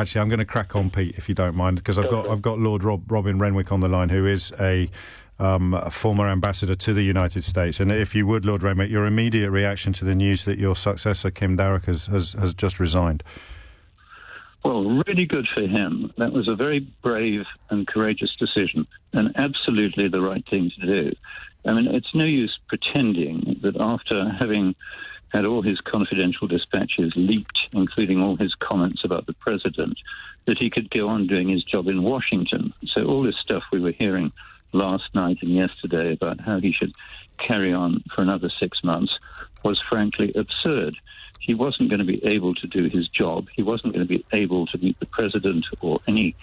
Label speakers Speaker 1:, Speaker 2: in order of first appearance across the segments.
Speaker 1: actually, I'm going to crack on, Pete, if you don't mind, because I've got I've got Lord Rob, Robin Renwick on the line, who is a, um, a former ambassador to the United States. And if you would, Lord Renwick, your immediate reaction to the news that your successor, Kim Darroch, has, has, has just resigned.
Speaker 2: Well, really good for him. That was a very brave and courageous decision, and absolutely the right thing to do. I mean, it's no use pretending that after having had all his confidential dispatches leaked, including all his comments about the president, that he could go on doing his job in Washington. So all this stuff we were hearing last night and yesterday about how he should carry on for another six months was frankly absurd. He wasn't going to be able to do his job. He wasn't going to be able to meet the president or any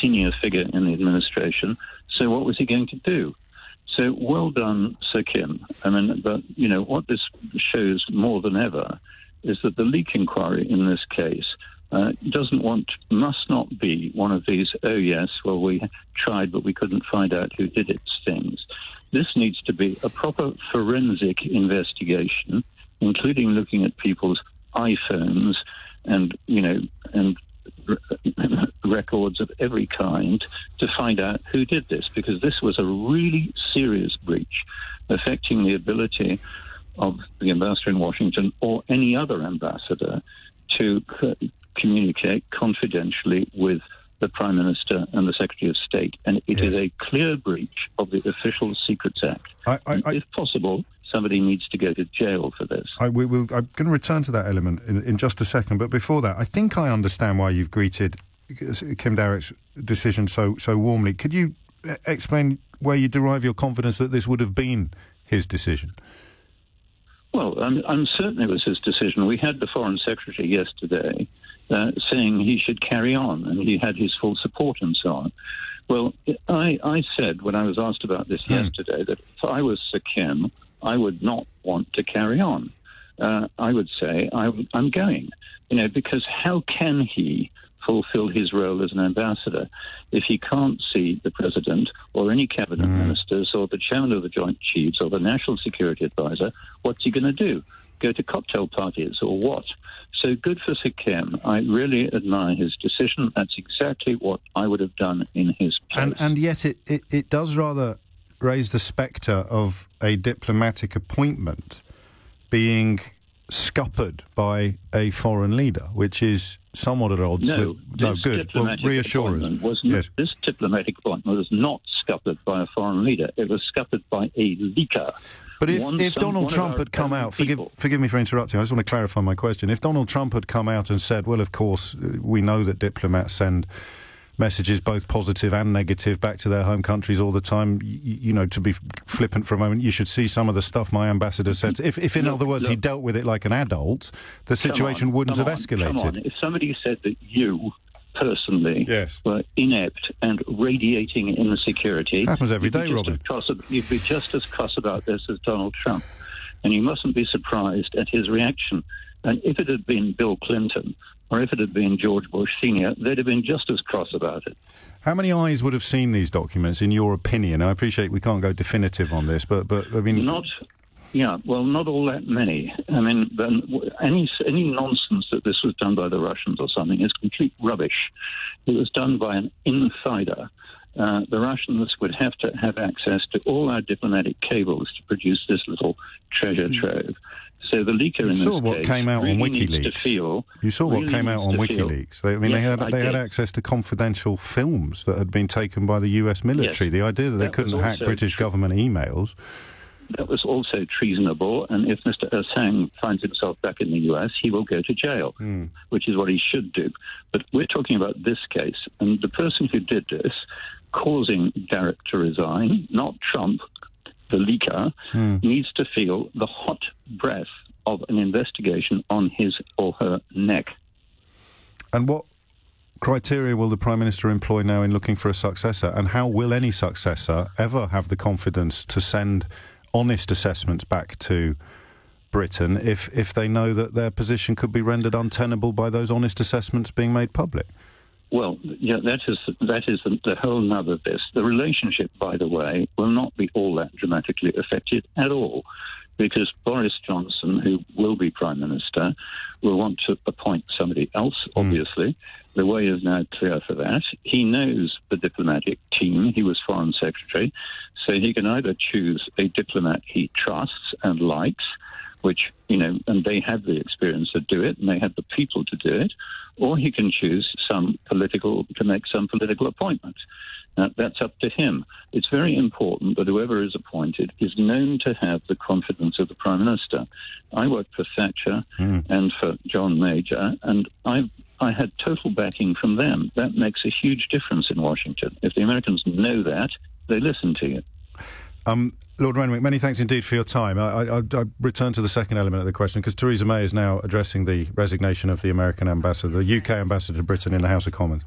Speaker 2: senior figure in the administration. So what was he going to do? So well done, Sir Kim. I mean, but you know what this shows more than ever is that the leak inquiry in this case uh, doesn't want, must not be one of these. Oh yes, well we tried, but we couldn't find out who did it. Things. This needs to be a proper forensic investigation, including looking at people's iPhones and you know and records of every kind to find out who did this, because this was a really serious breach affecting the ability of the ambassador in Washington or any other ambassador to c- communicate confidentially with the Prime Minister and the Secretary of State. And it yes. is a clear breach of the Official Secrets Act. I, I, I, if possible, somebody needs to go to jail for this.
Speaker 1: I, we will, I'm going to return to that element in, in just a second, but before that, I think I understand why you've greeted Kim Darroch's decision so so warmly. Could you uh, explain where you derive your confidence that this would have been his decision?
Speaker 2: Well, I'm, I'm certain it was his decision. We had the Foreign Secretary yesterday uh, saying he should carry on, and he had his full support and so on. Well, I, I said when I was asked about this hmm. yesterday that if I was Sir Kim, I would not want to carry on. Uh, I would say I, I'm going, you know, because how can he fulfill his role as an ambassador if he can't see the president or any cabinet mm. ministers or the chairman of the joint chiefs or the national security advisor? What's he going to do? Go to cocktail parties or what? So good for Sir Kim. I really admire his decision. That's exactly what I would have done in his place.
Speaker 1: And, and yet it, it, it does rather raise the spectre of a diplomatic appointment being scuppered by a foreign leader, which is somewhat at odds
Speaker 2: no,
Speaker 1: with. No, good. Well, reassure us.
Speaker 2: Was not, yes. This diplomatic appointment was not scuppered by a foreign leader. It was scuppered by a leaker.
Speaker 1: But if, one, if Donald Trump had come out, forgive, forgive me for interrupting, I just want to clarify my question. If Donald Trump had come out and said, well, of course, uh, we know that diplomats send messages, both positive and negative, back to their home countries all the time. You, you, know, to be flippant for a moment, you should see some of the stuff my ambassador said. If, if in look, other words, look, he dealt with it like an adult, the situation on, wouldn't have on, escalated.
Speaker 2: If somebody said that you personally
Speaker 1: yes.
Speaker 2: were inept and radiating insecurity,
Speaker 1: happens every day, Robin.
Speaker 2: Cross, you'd be just as cross about this as Donald Trump, and you mustn't be surprised at his reaction. And if it had been Bill Clinton, or if it had been George Bush Sr., they'd have been just as cross about it.
Speaker 1: How many eyes would have seen these documents, in your opinion? I appreciate we can't go definitive on this, but but I mean,
Speaker 2: not. Yeah, well, not all that many. I mean, any any nonsense that this was done by the Russians or something is complete rubbish. It was done by an insider. Uh, the Russians would have to have access to all our diplomatic cables to produce this little treasure hmm. trove. So the leaker you in
Speaker 1: saw
Speaker 2: what
Speaker 1: came out
Speaker 2: really
Speaker 1: on WikiLeaks.
Speaker 2: Feel,
Speaker 1: you saw what came out on WikiLeaks. They, I mean, yes, they had I they did. had access to confidential films that had been taken by the U.S. military.
Speaker 2: Yes,
Speaker 1: the idea that they couldn't hack British government emails.
Speaker 2: That was also treasonable, and if Mr. Assange finds himself back in the U.S., he will go to jail, mm. which is what he should do. But we're talking about this case, and the person who did this, causing Darroch to resign, not Trump, the leaker, mm. needs to feel the hot breath of an investigation on his or her neck.
Speaker 1: And what criteria will the Prime Minister employ now in looking for a successor? And how will any successor ever have the confidence to send honest assessments back to Britain if, if they know that their position could be rendered untenable by those honest assessments being made public?
Speaker 2: Well, yeah, that is that is the, the whole nub of this. The relationship, by the way, will not be all that dramatically affected at all, because Boris Johnson, who will be Prime Minister, will want to appoint somebody else, hmm. obviously. Mm. The way is now clear for that. He knows the diplomatic team. He was Foreign Secretary. So he can either choose a diplomat he trusts and likes, which, you know, and they have the experience to do it and they have the people to do it, or he can choose some political, to make some political appointment. Now, that's up to him. It's very important that whoever is appointed is known to have the confidence of the Prime Minister. I worked for Thatcher mm. and for John Major, and I I had total backing from them. That makes a huge difference in Washington. If the Americans know that, they listen to you.
Speaker 1: Um, Lord Renwick, many thanks indeed for your time. I, I, I return to the second element of the question because Theresa May is now addressing the resignation of the American ambassador, the UK ambassador to Britain in the House of Commons.